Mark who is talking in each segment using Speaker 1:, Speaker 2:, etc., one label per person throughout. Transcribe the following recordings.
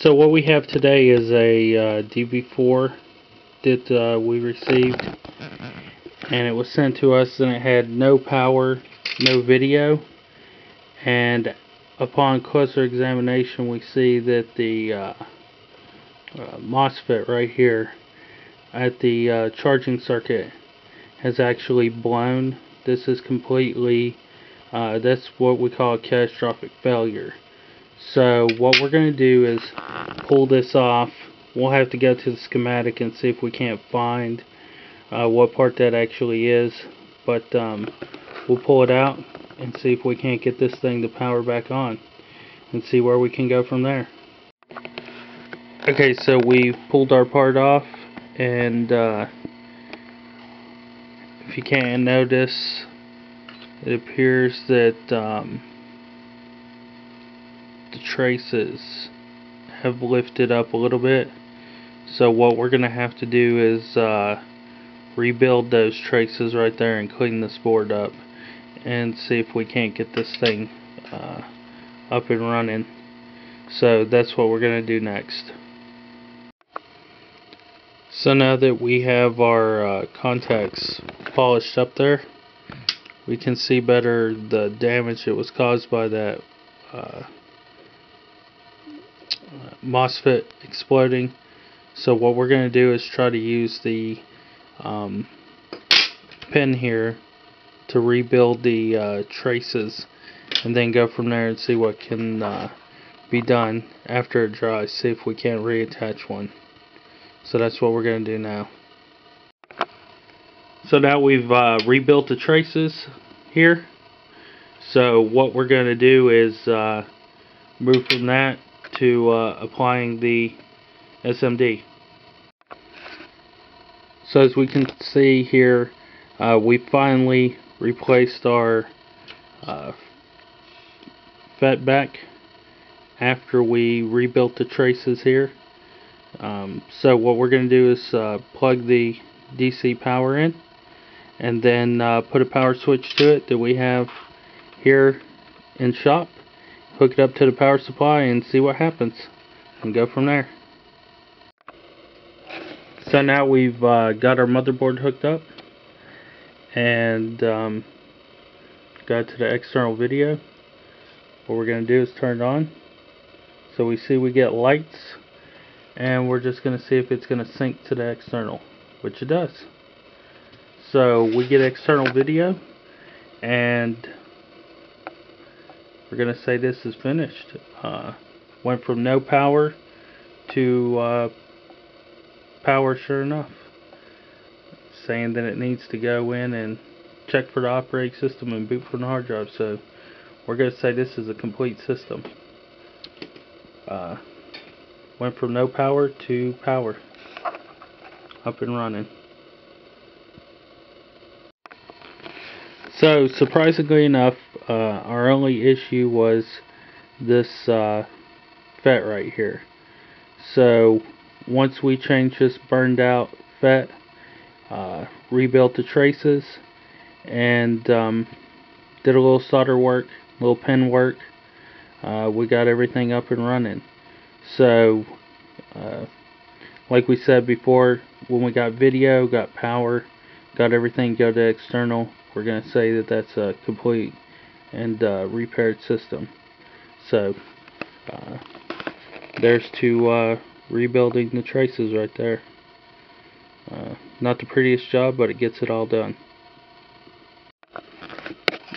Speaker 1: So what we have today is a uh, DV4 that uh, we received and it was sent to us and it had no power, no video and upon closer examination we see that the uh, uh, MOSFET right here at the uh, charging circuit has actually blown. This is completely, uh, that's what we call a catastrophic failure. So what we're going to do is pull this off. We'll have to go to the schematic and see if we can't find uh, what part that actually is. But um, we'll pull it out and see if we can't get this thing to power back on and see where we can go from there. Okay, so we pulled our part off and uh, if you can't notice it appears that um, the traces have lifted up a little bit. So what we're gonna have to do is uh, rebuild those traces right there and clean this board up and see if we can't get this thing uh, up and running. So that's what we're gonna do next. So now that we have our uh, contacts polished up there we can see better the damage that was caused by that uh, MOSFET exploding. So what we're going to do is try to use the um, pin here to rebuild the uh, traces and then go from there and see what can uh, be done after it dries. See if we can't reattach one. So that's what we're going to do now. So now we've uh, rebuilt the traces here. So what we're going to do is uh, move from that to uh, applying the SMD. So as we can see here, uh, we finally replaced our uh, FET back after we rebuilt the traces here. Um, so what we're going to do is uh, plug the DC power in and then uh, put a power switch to it that we have here in shop hook it up to the power supply and see what happens and go from there. So now we've uh, got our motherboard hooked up and um, got to the external video. What we're going to do is turn it on. So we see we get lights and we're just going to see if it's going to sync to the external which it does. So we get external video and we're going to say this is finished. Uh, went from no power to uh, power sure enough. Saying that it needs to go in and check for the operating system and boot from the hard drive. So we're going to say this is a complete system. Uh, went from no power to power. Up and running. So, surprisingly enough, uh, our only issue was this uh, FET right here. So, once we changed this burned out FET, uh, rebuilt the traces, and um, did a little solder work, little pin work, uh, we got everything up and running. So, uh, like we said before, when we got video, got power, got everything go to external, we're going to say that that's a complete and uh, repaired system. So, uh, there's to uh, rebuilding the traces right there. Uh, not the prettiest job, but it gets it all done.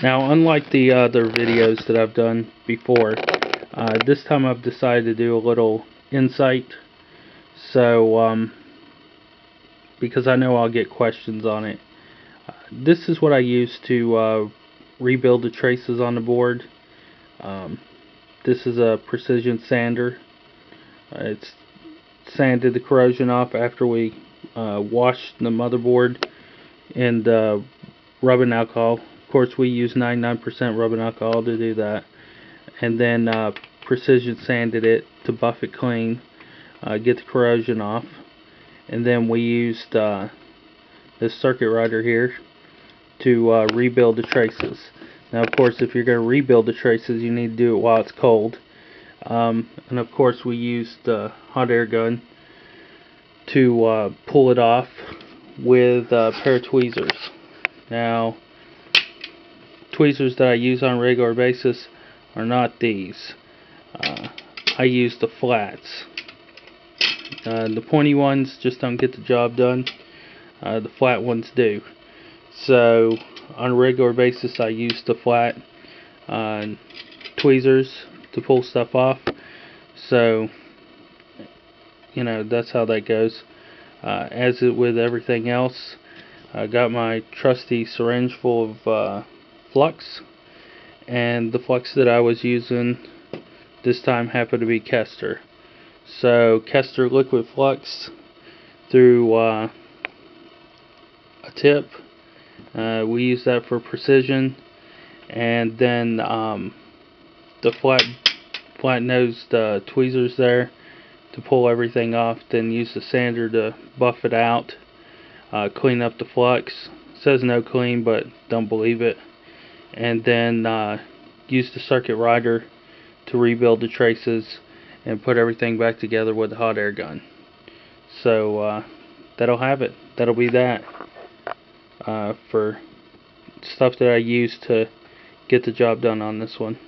Speaker 1: Now, unlike the other videos that I've done before, uh, this time I've decided to do a little insight. So, um, because I know I'll get questions on it this is what I use to uh, rebuild the traces on the board. Um, this is a precision sander. Uh, it's sanded the corrosion off after we uh, washed the motherboard in the rubbing alcohol. Of course, we use 99% rubbing alcohol to do that. And then uh, precision sanded it to buff it clean, uh, get the corrosion off. And then we used uh, this circuit writer here to uh, rebuild the traces. Now of course if you're going to rebuild the traces you need to do it while it's cold. Um, and of course we used the hot air gun to uh, pull it off with a pair of tweezers. Now, tweezers that I use on a regular basis are not these. Uh, I use the flats. Uh, the pointy ones just don't get the job done. Uh, the flat ones do. So, on a regular basis I use the flat uh, tweezers to pull stuff off. So, you know, that's how that goes. Uh, as it with everything else, I got my trusty syringe full of uh, flux, and the flux that I was using this time happened to be Kester. So, Kester liquid flux through uh, a tip. Uh, we use that for precision, and then um, the flat flat nosed uh, tweezers there to pull everything off then use the sander to buff it out uh, clean up the flux. It says no clean but don't believe it. And then uh, use the circuit writer to rebuild the traces and put everything back together with the hot air gun. So uh, that'll have it. That'll be that uh, for stuff that I use to get the job done on this one